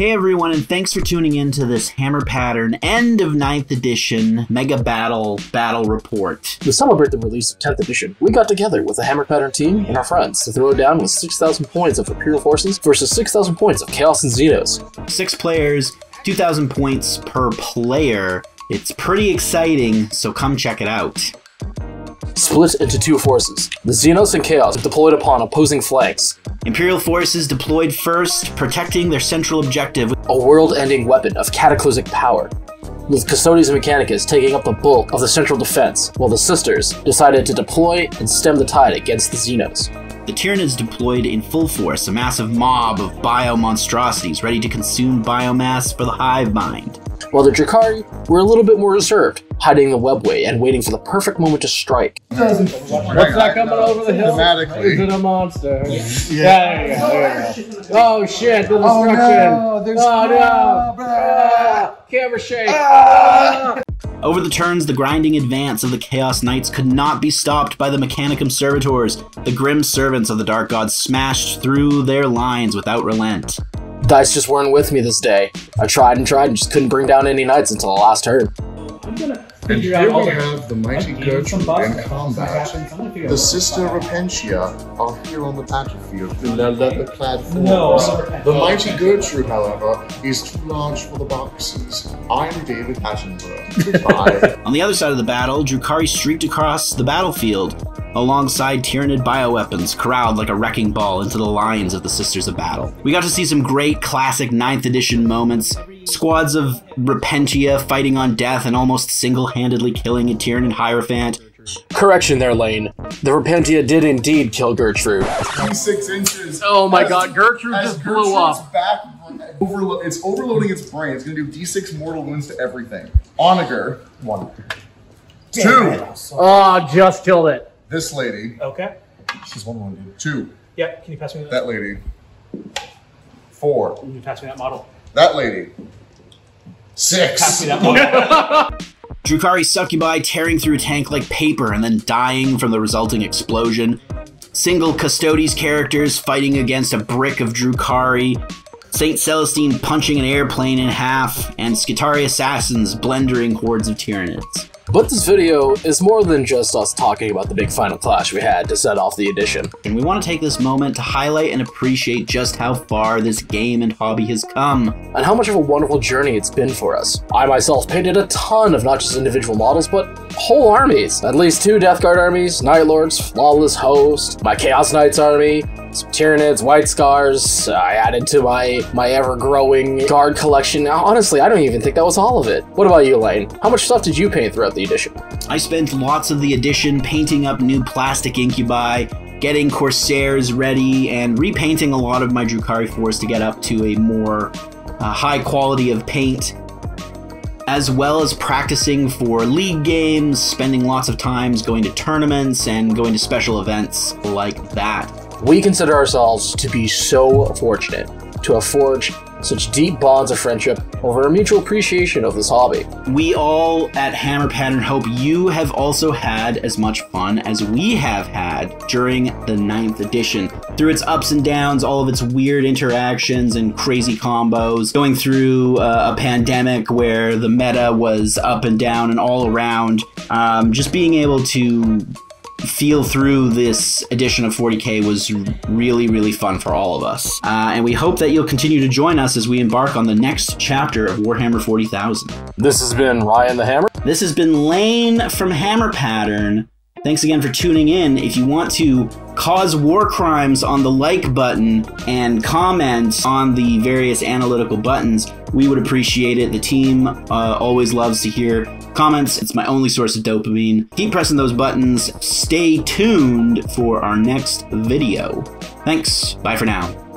Hey everyone, and thanks for tuning in to this Hammer Pattern End of 9th Edition Mega Battle Battle Report. To celebrate the release of 10th edition, we got together with the Hammer Pattern team and our friends to throw down with 6,000 points of Imperial Forces versus 6,000 points of Chaos and Xenos. Six players, 2,000 points per player. It's pretty exciting, so come check it out. Split into two forces, the Xenos and Chaos deployed upon opposing flanks. Imperial forces deployed first, protecting their central objective. A world-ending weapon of cataclysmic power, with Custodes and Mechanicus taking up the bulk of the central defense, while the Sisters decided to deploy and stem the tide against the Xenos. The Tyranids deployed in full force, a massive mob of bio monstrosities ready to consume biomass for the hive mind. While the Drukhari were a little bit more reserved, hiding in the webway and waiting for the perfect moment to strike. What's that coming over the hill? Thematically. Is it a monster? Yeah, Yeah. there you go. There you go. Oh shit, the destruction. Oh, no, there's- oh no. Ah. Ah, camera shake. Ah. Over the turns, the grinding advance of the Chaos Knights could not be stopped by the Mechanicum Servitors. The grim servants of the Dark Gods smashed through their lines without relent. Dice just weren't with me this day. I tried and tried and just couldn't bring down any knights until the last turn. And here we have the mighty Gertrude in combat. The sister Repentia are here on the battlefield in their leather-clad forms. The mighty Gertrude, however, is too large for the boxes. I'm David Attenborough. Goodbye. On the other side of the battle, Drukhari streaked across the battlefield alongside Tyranid bioweapons, corralled like a wrecking ball into the lines of the Sisters of Battle. We got to see some great classic 9th edition moments. Squads of Repentia fighting on death and almost single-handedly killing a and Hierophant. Correction there, Lane. The Repentia did indeed kill Gertrude. Six inches. Oh my As- god, Gertrude as just blew Gertrude's up. Back, overlo- it's overloading its brain. It's going to do d6 mortal wounds to everything. Onager. One. Two. Oh, just killed it. This lady. Okay. She's one wounded. Two. Yeah. Can you pass me that? That lady. Four. Can you pass me that model? That lady. Six. Pass me that model. Drukhari succubi tearing through tank like paper and then dying from the resulting explosion. Single Custodes characters fighting against a brick of Drukhari. Saint Celestine punching an airplane in half, and Skitarii assassins blendering hordes of Tyranids. But this video is more than just us talking about the big final clash we had to set off the edition. And we want to take this moment to highlight and appreciate just how far this game and hobby has come. and how much of a wonderful journey it's been for us. I myself painted a ton of not just individual models, but whole armies. At least two Death Guard armies, Night Lords, Flawless Host, my Chaos Knights army, some Tyranids, White Scars. I added to my my ever-growing guard collection. Now, honestly, I don't even think that was all of it. What about you, Lane? How much stuff did you paint throughout the edition? I spent lots of the edition painting up new plastic incubi, getting Corsairs ready, and repainting a lot of my Drukhari force to get up to a more uh, high quality of paint, as well as practicing for league games, spending lots of times going to tournaments and going to special events like that. We consider ourselves to be so fortunate to have forged such deep bonds of friendship over a mutual appreciation of this hobby. We all at Hammer Pattern hope you have also had as much fun as we have had during the ninth edition. Through its ups and downs, all of its weird interactions and crazy combos, going through uh, a pandemic where the meta was up and down and all around, um, just being able to feel through this edition of 40k was really really fun for all of us uh, and we hope that you'll continue to join us as we embark on the next chapter of warhammer 40000 This has been Ryan the Hammer. this has been Lane from Hammer Pattern. Thanks again for tuning in. If you want to cause war crimes on the like button and comment on the various analytical buttons, we would appreciate it. The team uh, always loves to hear comments. It's my only source of dopamine. Keep pressing those buttons. Stay tuned for our next video. Thanks. Bye for now.